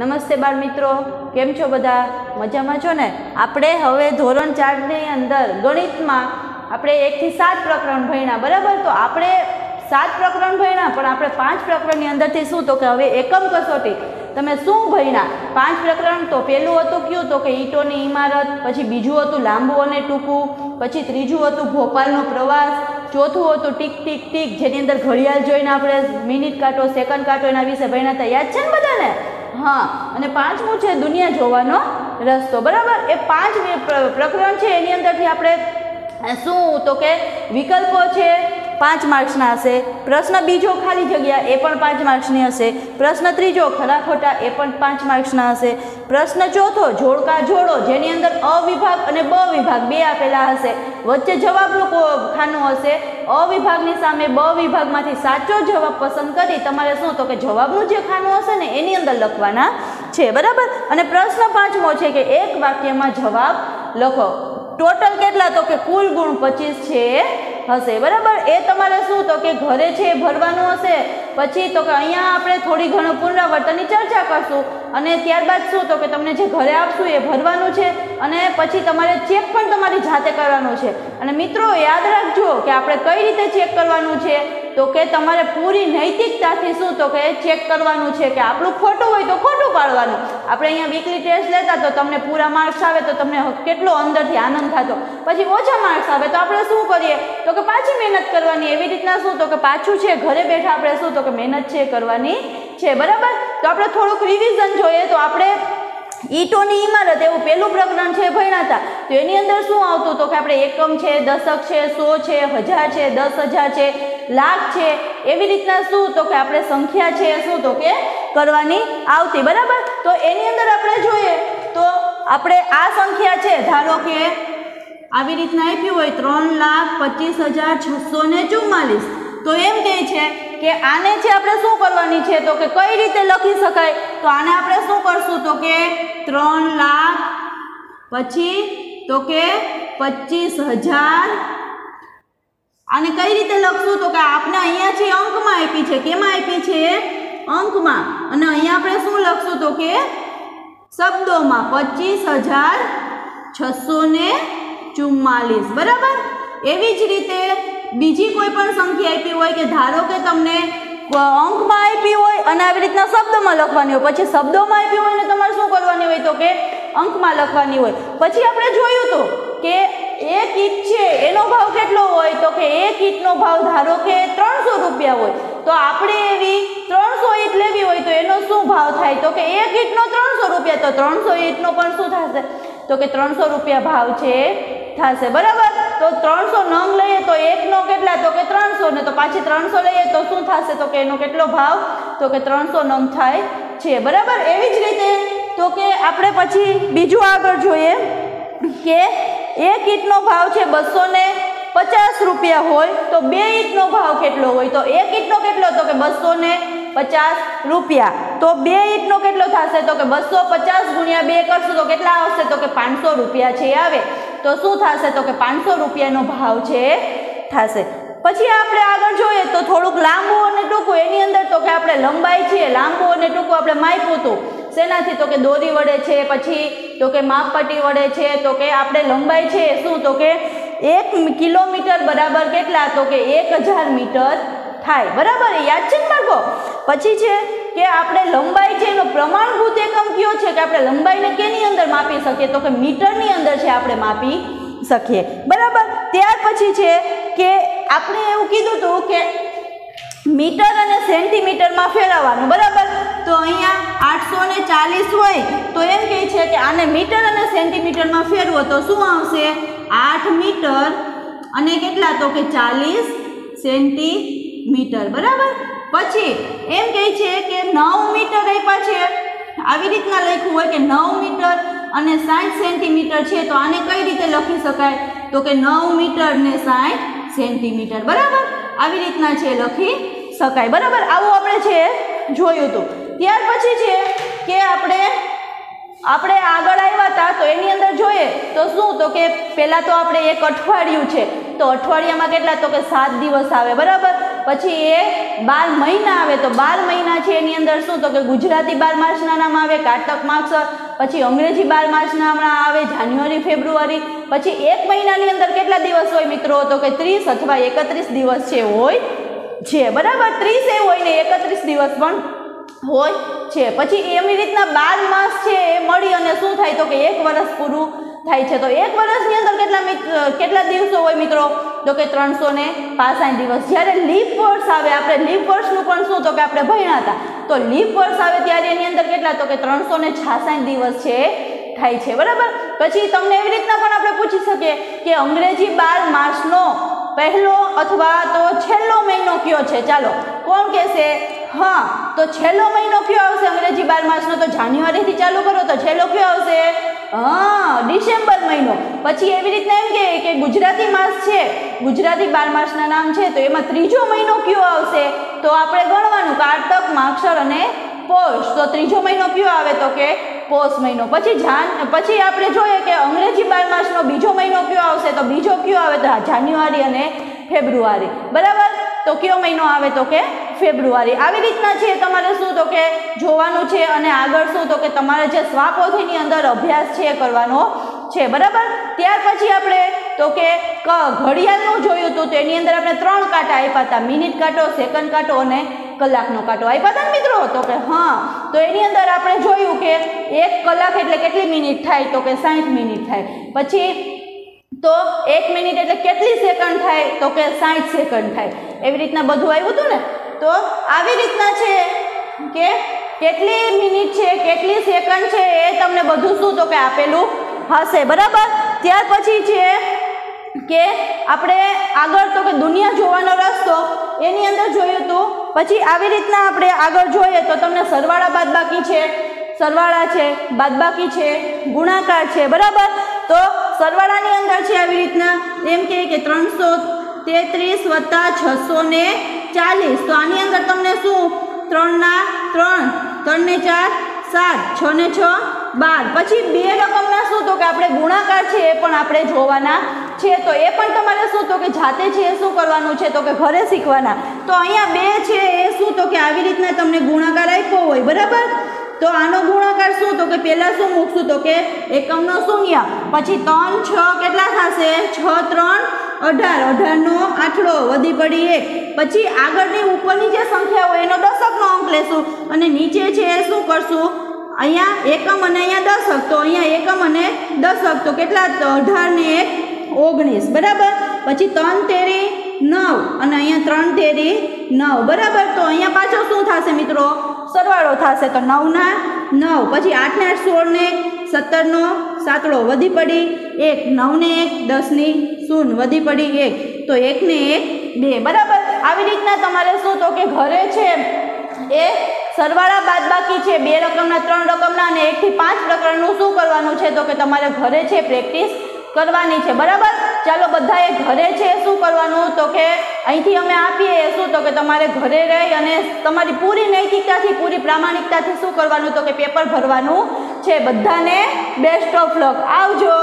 નમસ્તે બાળ મિત્રો, કેમ છો બધા? મજામાં છો ને? આપણે હવે ધોરણ ચારની અંદર ગણિતમાં આપણે એકથી સાત પ્રકરણ ભણ્યા, બરાબર? તો આપણે સાત પ્રકરણ ભણ્યા, પણ આપણે પાંચ પ્રકરણની અંદરથી શું? તો કે હવે એકમ કસોટી. તમે શું ભણ્યા? પાંચ પ્રકરણ તો પહેલું હતું કયું? તો કે ઈંટોની ઇમારત પછી બીજું હતું લાંબુ અને ટૂંકું, પછી ત્રીજું હતું ભોપાલનો પ્રવાસ, ચોથું હતું ટીક ટીક ટીક, જેની અંદર ઘડિયાળ જોઈને આપણે મિનિટ કાંટો, સેકન્ડ કાંટો એના વિશે ભણ્યા. હતા યાદ છે ને બધાને? હા, અને પાંચમું છે દુનિયા જોવાનો રસ્તો. બરાબર? એ પાંચ પ્રકરણ છે, એની અંદરથી આપણે શું, તો કે વિકલ્પો છે પાંચ માર્ક્સના હશે. પ્રશ્ન બીજો ખાલી જગ્યા એ પણ પાંચ માર્ક્સની હશે. પ્રશ્ન ત્રીજો ખરા ખોટા એ પણ પાંચ માર્ક્સના હશે. પ્રશ્ન ચોથો જોડકા જોડો જેની અંદર અ વિભાગ અને બ વિભાગ બે આપેલા હશે. વચ્ચે જવાબનું ખાનું હશે. અ વિભાગની સામે બ વિભાગમાંથી સાચો જવાબ પસંદ કરી તમારે શું તો કે જવાબનું જે ખાનું હશે ને એની અંદર લખવાના છે. બરાબર? અને પ્રશ્ન પાંચમો છે કે એક વાક્યમાં જવાબ લખો. ટોટલ કેટલા તો કે કુલ ગુણ પચીસ છે. હશે બરાબર? એ તમારે શું? તો કે ઘરે છે એ ભરવાનું હશે. પછી તો કે અહીંયા આપણે થોડી ઘણું પુનરાવર્તનની ચર્ચા કરશું. અને ત્યારબાદ શું? તો કે તમને જે ઘરે આપશું એ ભરવાનું છે. અને પછી તમારે ચેક પણ તમારી જાતે કરવાનું છે. અને મિત્રો, યાદ રાખજો કે આપણે કઈ રીતે ચેક કરવાનું છે? તો કે તમારે પૂરી નૈતિકતાથી શું? તો કે ચેક કરવાનું છે કે આપણું ખોટું હોય તો ખોટું પાડવાનું. આપણે અહીંયા વીકલી ટેસ્ટ લેતા તો તમને પૂરા માર્ક્સ આવે તો તમને કેટલો અંદરથી આનંદ થતો. પછી ઓછા માર્ક્સ આવે તો આપણે શું કરીએ? તો કે પાછી મહેનત કરવાની. એવી રીતના શું? તો કે પાછું છે, ઘરે બેઠા આપણે શું? તો કે મહેનત છે, કરવાની છે. બરાબર? તો આપણે થોડુંક રિવિઝન જોઈએ તો આપણે ઈંટોની ઇમારત એવું પહેલું પ્રકરણ છે ભણ્યા તો એની અંદર શું આવતું તો કે આપણે એકમ છે, દશક છે, સો છે, હજાર છે, દસ હજાર છે, લાખ છે, એવી રીતના શું તો કે આપણે સંખ્યા છે, શું તો કે કરવાની આવતી. બરાબર? તો એની અંદર આપણે જોઈએ તો આપણે આ સંખ્યા છે, ધારો કે આવી રીતના આપ્યું હોય, ત્રણ લાખ પચીસ હજાર છસો ને ચુમ્માલીસ તો એમ કહે છે કે આને છે આપણે શું કરવાની છે તો કે કઈ રીતે લખી શકાય? તો આને આપણે શું કરશું? તો કે ત્રણ લાખ પછી તો કે પચીસ હજાર. આને કઈ રીતે લખશું? તો કે આપણે અહીંયા છે અંકમાં આપી છે, કેમાં આપી છે? અંકમાં. અને અહીંયા આપણે શું લખશું? તો કે શબ્દોમાં પચીસ હજાર છસો ને ચુમ્માલીસ. બરાબર? એવી જ રીતે બીજી કોઈ પણ સંખ્યા આપી હોય કે ધારો કે તમને અંકમાં આપી હોય અને આવી રીતના શબ્દમાં લખવાની હોય. પછી શબ્દોમાં આપી હોય ને તમારે શું કરવાની હોય તો કે અંકમાં લખવાની હોય. પછી આપણે જોયું તો કે એક ઈટ છે એનો ભાવ કેટલો હોય તો કે એક ઈટનો ભાવ ધારો કે ત્રણસો રૂપિયા હોય. તો આપણે એવી ત્રણસો ઈટ લેવી હોય તો એનો શું ભાવ થાય? તો કે એક ઈટનો ત્રણસો રૂપિયા. તો ત્રણસો ઈટનો પણ શું થશે? તો કે ત્રણસો રૂપિયા ભાવ છે, થશે. બરાબર? તો ત્રણસો નંગ લઈએ તો એકનો કેટલા? તો કે ત્રણસો. ને તો પાછી ત્રણસો લઈએ તો શું થશે? તો કે એનો કેટલો ભાવ? તો કે ત્રણસો નંગ થાય છે. બરાબર? એવી જ રીતે તો કે આપણે પછી બીજું આગળ જોઈએ કે એક ઈંટનો ભાવ છે બસો ને પચાસ રૂપિયા હોય તો બે ઈંટનો ભાવ કેટલો હોય? તો એક ઈંટનો કેટલો? તો કે બસો ને પચાસ રૂપિયા. તો બે ઈંટનો કેટલો થશે? તો કે બસો પચાસ ગુણ્યા બે કરશું તો કેટલા આવશે? તો કે પાંચસો રૂપિયા છે. આવે. તો શું થશે? તો કે પાંચસો રૂપિયાનો ભાવ છે, થશે. પછી આપણે આગળ જોઈએ તો થોડુંક લાંબુ અને ટૂંકું. એની અંદર તો કે આપણે લંબાઈ છે લાંબુ અને ટૂંકું આપણે માપ્યું હતું. શેનાથી? તો કે દોરી વડે છે, પછી તો કે માપપટ્ટી વડે છે, તો કે આપણે લંબાઈ છે, શું? તો કે એક કિલોમીટર બરાબર કેટલા? તો કે એક હજાર મીટર થાય. બરાબર? યાદ છે ને બાળકો? પછી છે કે આપણે લંબાઈ છે, એનો પ્રમાણભૂત એકમ કયો છે? કે આપણે લંબાઈને કેની માપી શકીએ તો કે મીટરની અંદર છે આપણે માપી શકીએ. બરાબર? ત્યાર પછી છે કે આપણે એવું કીધું હતું કે મીટર અને સેન્ટીમીટરમાં ફેરવવાનું. બરાબર? તો અહીંયા આઠસો ને ચાલીસ હોય તો એમ કહે છે કે આને મીટર અને સેન્ટીમીટરમાં ફેરવો તો શું આવશે? આઠ મીટર અને કેટલા તો કે ચાલીસ સેન્ટીમીટર. બરાબર? પછી એમ કહે છે કે નવ મીટર આપ્યા છે. આવી રીતના લખ્યું હોય કે નવ મીટર અને સાઠ સેન્ટીમીટર છે તો આને કઈ રીતે લખી શકાય? તો કે નવ મીટર ને સાઠ સેન્ટીમીટર, બરાબર? આવી રીતના છે લખી શકાય, બરાબર? આવું આપણે છે જોયું હતું. ત્યાર પછી છે કે આપણે આપણે આગળ આવ્યા હતા તો એની અંદર જોઈએ તો શું? તો કે પહેલાં તો આપણે એક અઠવાડિયું છે. તો અઠવાડિયામાં કેટલા? તો કે સાત દિવસ આવે, બરાબર? પછી એ બાર મહિના આવે, તો બાર મહિના છે એની અંદર શું? તો કે ગુજરાતી બાર માસના નામ આવે, કારતક માગસર પછી અંગ્રેજી બાર માસના હમણાં આવે, જાન્યુઆરી, ફેબ્રુઆરી, પછી એક મહિનાની અંદર કેટલા દિવસ હોય મિત્રો? તો કે ત્રીસ અથવા એકત્રીસ દિવસ છે હોય, છે, બરાબર? ત્રીસ એ હોય ને એકત્રીસ દિવસ પણ હોય, છે. પછી એવી રીતના બાર માસ છે, એ મળી અને શું થાય? તો કે એક વર્ષ પૂરું થાય છે. તો એક વર્ષની અંદર કેટલા કેટલા દિવસો હોય મિત્રો? તો કે ત્રણસો ને દિવસ. જ્યારે લીપ વર્ષ આવે, આપણે લીપ વર્ષનું પણ શું? તો કે આપણે ભણ્યા હતા. તો લીપ વર્ષ આવે ત્યારે એની અંદર કેટલા? તો કે ત્રણસો ને છાસઠ દિવસ છે, થાય છે, બરાબર? પછી તમને એવી રીતના પણ આપણે પૂછી શકીએ કે અંગ્રેજી બાર માસનો પહેલો અથવા તો છેલ્લો મહિનો કયો છે? ચાલો, કોણ કહેશે? હા, તો છેલ્લો મહિનો કયો આવશે અંગ્રેજી બાર માસનો તો જાન્યુઆરીથી ચાલુ કરો, તો છેલ્લો કયો આવશે? હા, ડિસેમ્બર મહિનો. પછી એવી રીતના એમ કે કે ગુજરાતી માસ છે, ગુજરાતી બાર માસના નામ છે, તો એમાં ત્રીજો મહિનો કયો આવશે? તો આપણે ગણવાનું કારતક, માક્ષર અને પોષ. તો ત્રીજો મહિનો કયો આવે તો કે પોષ મહિનો. પછી જાન, પછી આપણે જોઈએ કે અંગ્રેજી બાર માસનો બીજો મહિનો કયો આવશે? તો બીજો કયો આવે તો જાન્યુઆરી અને ફેબ્રુઆરી. બરાબર? તો કયો મહિનો આવે તો કે ફેબ્રુઆરી. આવી રીતના છે, તમારે શું તો કે જોવાનું છે અને આગળ શું તો કે તમારે જે સ્વાપોથીની અંદર અભ્યાસ છે કરવાનો છે. બરાબર? ત્યાર પછી આપણે તો કે ઘડિયાળનું જોયું હતું તો એની અંદર આપણે ત્રણ કાંટા આપ્યા હતા. મિનિટ કાંટો, સેકન્ડ કાંટો અને કલાકનો કાંટો આપ્યા હતા મિત્રો? તો કે હા. તો એની અંદર આપણે જોયું કે એક કલાક એટલે કેટલી મિનિટ થાય? તો કે સાઠ મિનિટ થાય. પછી તો એક મિનિટ એટલે કેટલી સેકન્ડ થાય? તો કે સાઠ સેકન્ડ થાય. એવી રીતના બધું આવ્યું હતું ને? તો આવી રીતના છે. કે કેટલી મિનિટ છે, કેટલી સેકન્ડ છે એ તમને બધું શું તો કે આપેલું હશે, બરાબર? ત્યાર પછી છે કે આપણે આગળ તો કે દુનિયા જોવાનો રસ્તો, એની અંદર જોયું હતું પછી આવી રીતના આપણે આગળ જોઈએ તો તમને સરવાળા બાદબાકી છે, સરવાળા છે, બાદબાકી છે, ગુણાકાર છે, બરાબર? તો સરવાળાની અંદર છે આવી રીતના, એમ કે ત્રણસો તેત્રીસ વત્તા છસો ને ચાલીસ. તો આની અંદર તમને શું? ત્રણના ત્રણ. ત્રણને ચાર, સાત. છ ને છ, બાર. પછી બે રકમના શું? તો કે આપણે ગુણાકાર છે, એ પણ આપણે જોવાના છે. તો એ પણ તમારે શું? તો કે જાતે છે, એ શું કરવાનું છે? તો કે ઘરે શીખવાના. તો અહીંયા બે છે, એ શું? તો કે આવી રીતના તમને ગુણાકાર આપ્યો હોય. બરાબર? તો આનો ગુણાકાર શું? તો કે પહેલાં શું મૂકશું? તો કે એકમનો શૂન્ય. પછી ત્રણ, છ કેટલા થશે? છ, ત્રણ. અઢાર, અઢારનો આઠડો વધી પડી એક. પછી આગળની ઉપરની જે સંખ્યા હોય એનો દશકનો અંક લેશું. અને નીચે છે એ શું કરશું? અહીંયા એકમ અને અહીંયા દશક. તો અહીંયા એકમ અને દશક. તો કેટલા? અઢાર ને એક, ઓગણીસ. બરાબર? પછી ત્રણ તેરી નવ અને અહીંયા ત્રણ તેરી નવ. બરાબર? તો અહીંયા પાછો શું થશે મિત્રો? સરવાળો થશે. તો નવના નવ. પછી આઠને આઠ સોળ ને સત્તરનો સાતડો વધી પડી એક. નવને એક, દસની શૂન્ય વધી પડી એક તો એકને એક, બે, બરાબર? આવી રીતના તમારે શું તો કે ઘરે છે એ સરવાળા બાદબાકી છે, બે રકમના, ત્રણ રકમના અને એકથી પાંચ પ્રકરણનું શું કરવાનું છે? તો કે તમારે ઘરે છે, પ્રેક્ટિસ કરવાની છે, બરાબર? ચાલો બધાએ ઘરે છે, શું કરવાનું? તો કે અહીંથી અમે આપીએ શું? તો કે તમારે ઘરે રહી અને તમારી પૂરી નૈતિકતાથી, પૂરી પ્રામાણિકતાથી શું કરવાનું? તો કે પેપર ભરવાનું છે, બધાને બેસ્ટ ઓફ લક આવજો!